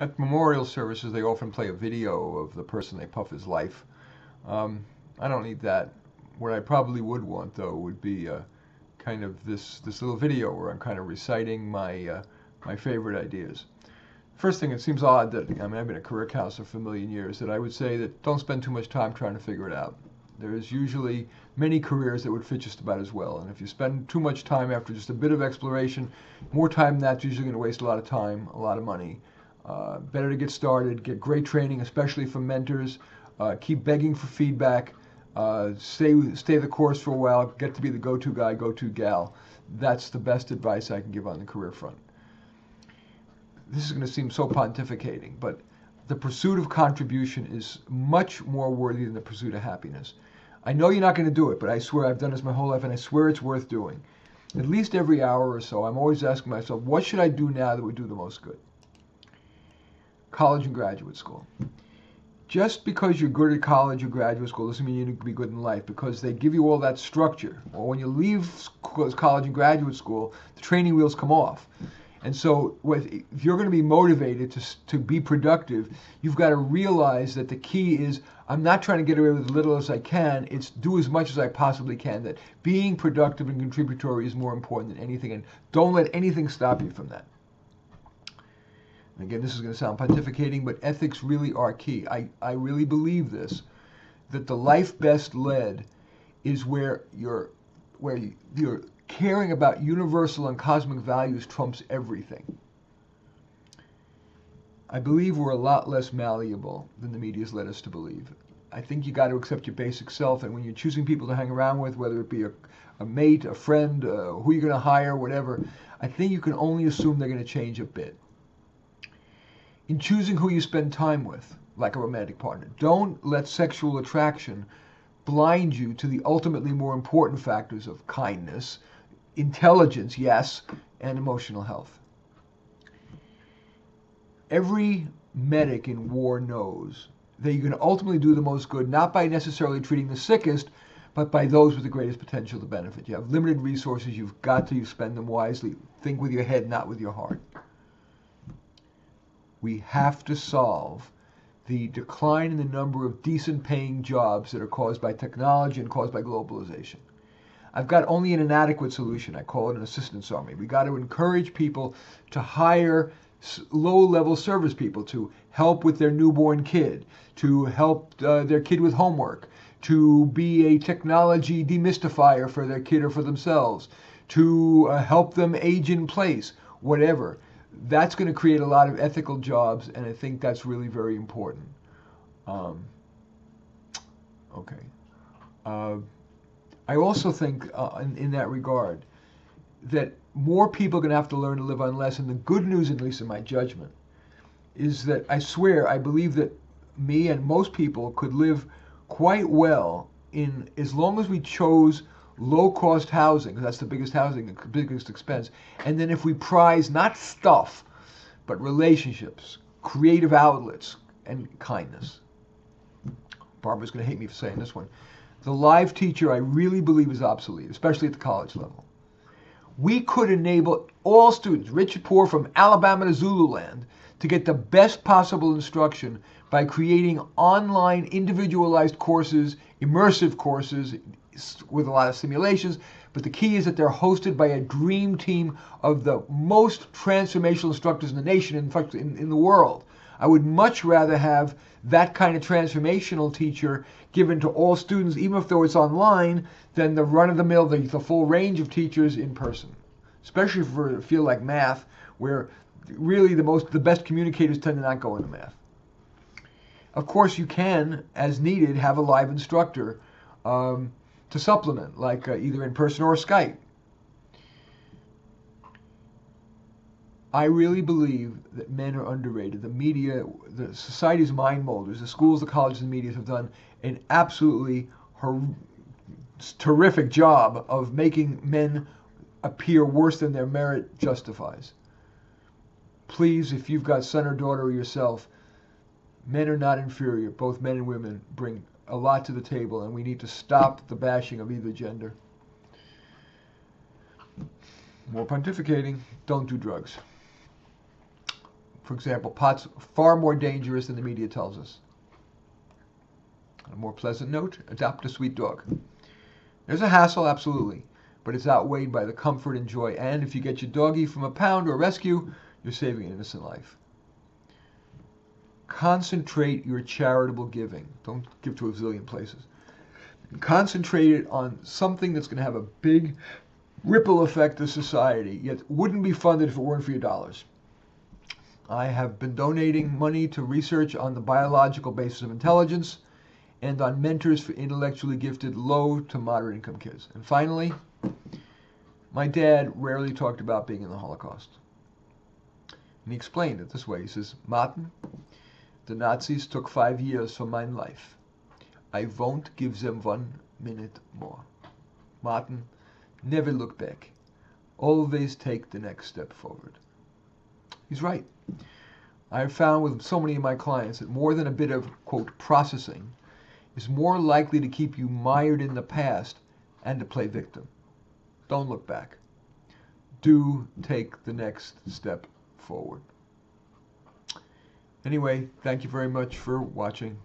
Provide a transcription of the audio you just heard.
At memorial services, they often play a video of the person they puff his life. Um, I don't need that. What I probably would want, though, would be uh, kind of this this little video where I'm kind of reciting my uh, my favorite ideas. First thing, it seems odd that I mean I've been a career counselor for a million years that I would say that don't spend too much time trying to figure it out. There's usually many careers that would fit just about as well, and if you spend too much time after just a bit of exploration, more time than that's usually going to waste a lot of time, a lot of money. Uh, better to get started, get great training, especially from mentors. Uh, keep begging for feedback. Uh, stay stay the course for a while. Get to be the go-to guy, go-to gal. That's the best advice I can give on the career front. This is going to seem so pontificating, but the pursuit of contribution is much more worthy than the pursuit of happiness. I know you're not going to do it, but I swear I've done this my whole life, and I swear it's worth doing. At least every hour or so, I'm always asking myself, what should I do now that would do the most good? College and graduate school. Just because you're good at college or graduate school doesn't mean you need to be good in life because they give you all that structure. Well, when you leave college and graduate school, the training wheels come off. And so, if you're going to be motivated to, to be productive, you've got to realize that the key is I'm not trying to get away with as little as I can. It's do as much as I possibly can. That being productive and contributory is more important than anything. And don't let anything stop you from that. Again, this is going to sound pontificating, but ethics really are key. I, I really believe this, that the life best led is where you're, where you're caring about universal and cosmic values trumps everything. I believe we're a lot less malleable than the media's led us to believe. I think you got to accept your basic self, and when you're choosing people to hang around with, whether it be a, a mate, a friend, uh, who you're going to hire, whatever, I think you can only assume they're going to change a bit in choosing who you spend time with, like a romantic partner. Don't let sexual attraction blind you to the ultimately more important factors of kindness, intelligence, yes, and emotional health. Every medic in war knows that you can ultimately do the most good not by necessarily treating the sickest, but by those with the greatest potential to benefit. You have limited resources, you've got to spend them wisely. Think with your head, not with your heart we have to solve the decline in the number of decent paying jobs that are caused by technology and caused by globalization. I've got only an inadequate solution. I call it an assistance army. We got to encourage people to hire low level service people to help with their newborn kid, to help uh, their kid with homework, to be a technology demystifier for their kid or for themselves, to uh, help them age in place, whatever that's going to create a lot of ethical jobs, and I think that's really very important. Um, okay. Uh, I also think, uh, in, in, that regard, that more people are going to have to learn to live on less. And the good news, at least in my judgment, is that I swear I believe that me and most people could live quite well in as long as we chose low cost housing, because that's the biggest housing, the biggest expense. And then if we prize not stuff, but relationships, creative outlets, and kindness. Barbara's going to hate me for saying this one. The live teacher, I really believe, is obsolete, especially at the college level. We could enable all students, rich and poor, from Alabama to Zululand, to get the best possible instruction by creating online individualized courses, immersive courses, with a lot of simulations. But the key is that they're hosted by a dream team of the most transformational instructors in the nation, in fact, in, in the world. I would much rather have that kind of transformational teacher given to all students, even if it's online, than the run-of-the-mill, the, the full range of teachers in person. Especially for a field like math, where really the most the best communicators tend to not go into math. Of course, you can, as needed, have a live instructor. Um, to supplement, like uh, either in person or Skype. I really believe that men are underrated. The media, the society's mind molders, the schools, the colleges, the media have done an absolutely terrific job of making men appear worse than their merit justifies. Please, if you've got son or daughter or yourself, men are not inferior. Both men and women bring a lot to the table, and we need to stop the bashing of either gender. More pontificating. Don't do drugs. for example, pot's far more dangerous than the media tells us. On a more pleasant note, adopt a sweet dog. There's a hassle, absolutely, but it's outweighed by the comfort and joy. And if you get your doggy from a pound or rescue, you're saving an innocent life. Concentrate your charitable giving. Don't give to a zillion places. Concentrate it on something that's going to have a big ripple effect to society, yet wouldn't be funded if it weren't for your dollars. I have been donating money to research on the biological basis of intelligence and on mentors for intellectually gifted low to moderate income kids. And finally, my dad rarely talked about being in the Holocaust. And he explained it this way. He says, Martin, the Nazis took five years from my life. I won't give them one minute more. Martin, never look back. Always take the next step forward. He's right. I have found with so many of my clients that more than a bit of, quote, processing is more likely to keep you mired in the past and to play victim. Don't look back. Do take the next step forward. Anyway, thank you very much for watching.